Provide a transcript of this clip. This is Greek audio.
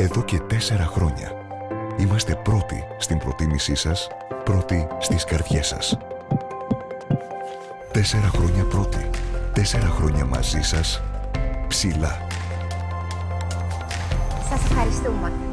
Εδώ και τέσσερα χρόνια. Είμαστε πρώτοι στην προτίμησή σας, πρώτοι στις καρδιές σας. Τέσσερα χρόνια πρώτοι. Τέσσερα χρόνια μαζί σας, ψηλά. Σας ευχαριστούμε.